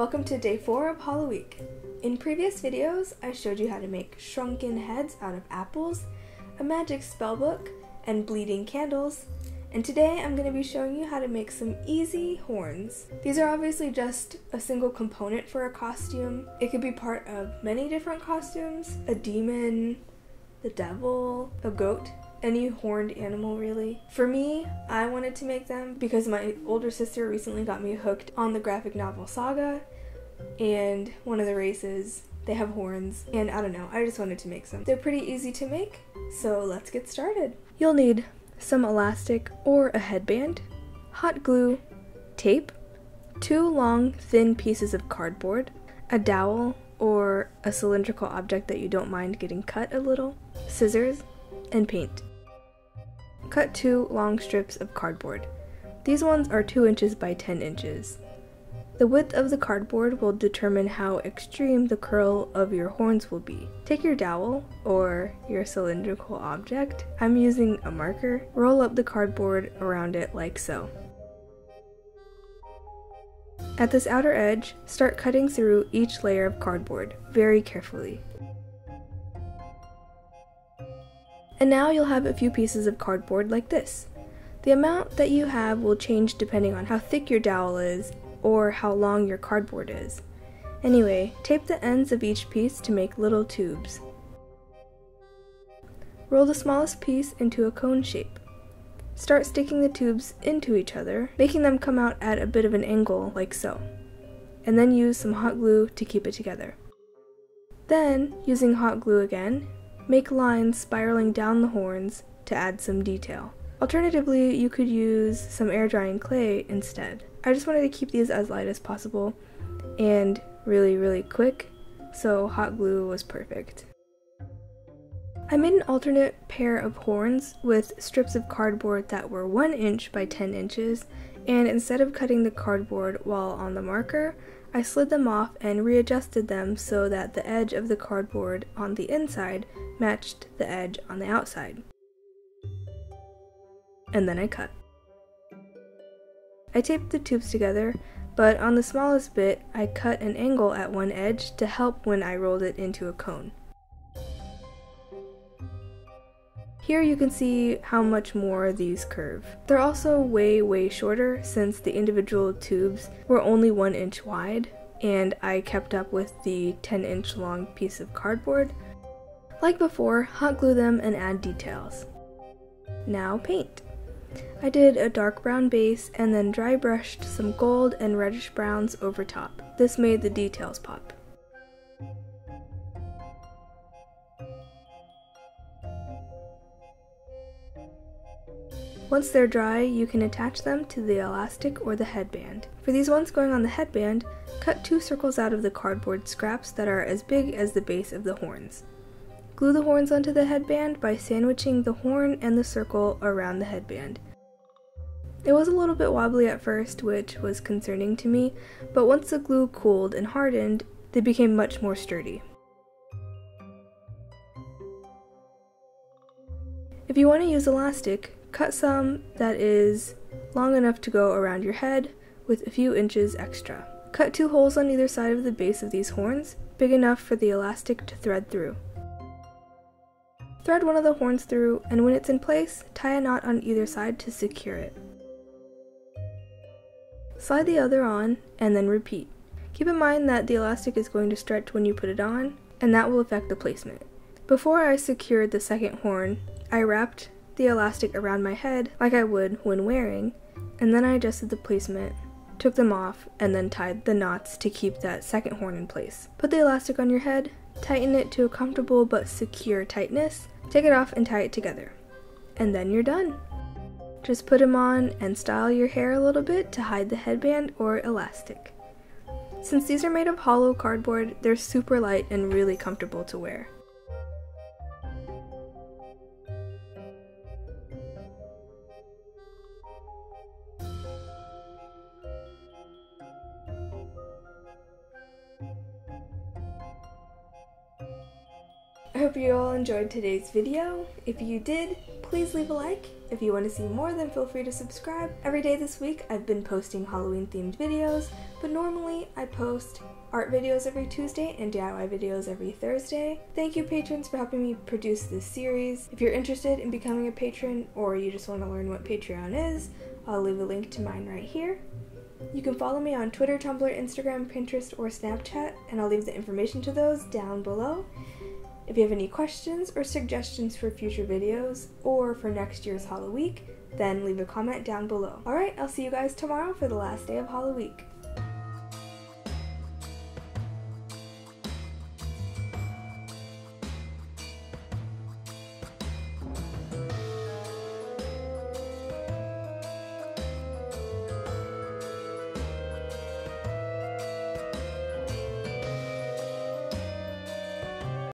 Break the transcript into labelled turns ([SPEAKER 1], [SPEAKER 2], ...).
[SPEAKER 1] Welcome to day 4 of Halloweek. In previous videos, I showed you how to make shrunken heads out of apples, a magic spellbook, and bleeding candles, and today I'm going to be showing you how to make some easy horns. These are obviously just a single component for a costume. It could be part of many different costumes, a demon, the devil, a goat, any horned animal really. For me, I wanted to make them because my older sister recently got me hooked on the graphic novel Saga, and one of the races they have horns, and I don't know, I just wanted to make some. They're pretty easy to make, so let's get started. You'll need some elastic or a headband, hot glue, tape, two long thin pieces of cardboard, a dowel or a cylindrical object that you don't mind getting cut a little, scissors, and paint. Cut two long strips of cardboard. These ones are 2 inches by 10 inches. The width of the cardboard will determine how extreme the curl of your horns will be. Take your dowel, or your cylindrical object, I'm using a marker, roll up the cardboard around it like so. At this outer edge, start cutting through each layer of cardboard, very carefully. And now you'll have a few pieces of cardboard like this. The amount that you have will change depending on how thick your dowel is or how long your cardboard is. Anyway, tape the ends of each piece to make little tubes. Roll the smallest piece into a cone shape. Start sticking the tubes into each other, making them come out at a bit of an angle like so. And then use some hot glue to keep it together. Then, using hot glue again, Make lines spiraling down the horns to add some detail. Alternatively, you could use some air drying clay instead. I just wanted to keep these as light as possible and really, really quick, so hot glue was perfect. I made an alternate pair of horns with strips of cardboard that were 1 inch by 10 inches, and instead of cutting the cardboard while on the marker, I slid them off and readjusted them so that the edge of the cardboard on the inside matched the edge on the outside. And then I cut. I taped the tubes together, but on the smallest bit, I cut an angle at one edge to help when I rolled it into a cone. Here you can see how much more these curve. They're also way, way shorter since the individual tubes were only 1 inch wide, and I kept up with the 10 inch long piece of cardboard. Like before, hot glue them and add details. Now paint. I did a dark brown base and then dry brushed some gold and reddish browns over top. This made the details pop. Once they're dry, you can attach them to the elastic or the headband. For these ones going on the headband, cut two circles out of the cardboard scraps that are as big as the base of the horns. Glue the horns onto the headband by sandwiching the horn and the circle around the headband. It was a little bit wobbly at first, which was concerning to me, but once the glue cooled and hardened, they became much more sturdy. If you want to use elastic, Cut some that is long enough to go around your head with a few inches extra. Cut two holes on either side of the base of these horns, big enough for the elastic to thread through. Thread one of the horns through, and when it's in place, tie a knot on either side to secure it. Slide the other on, and then repeat. Keep in mind that the elastic is going to stretch when you put it on, and that will affect the placement. Before I secured the second horn, I wrapped the elastic around my head like I would when wearing, and then I adjusted the placement, took them off, and then tied the knots to keep that second horn in place. Put the elastic on your head, tighten it to a comfortable but secure tightness, take it off and tie it together. And then you're done. Just put them on and style your hair a little bit to hide the headband or elastic. Since these are made of hollow cardboard, they're super light and really comfortable to wear. Hope you all enjoyed today's video. If you did, please leave a like. If you want to see more, then feel free to subscribe. Every day this week, I've been posting Halloween themed videos, but normally I post art videos every Tuesday and DIY videos every Thursday. Thank you, patrons, for helping me produce this series. If you're interested in becoming a patron or you just want to learn what Patreon is, I'll leave a link to mine right here. You can follow me on Twitter, Tumblr, Instagram, Pinterest, or Snapchat, and I'll leave the information to those down below. If you have any questions or suggestions for future videos or for next year's Halloweek, then leave a comment down below. Alright, I'll see you guys tomorrow for the last day of Halloweek.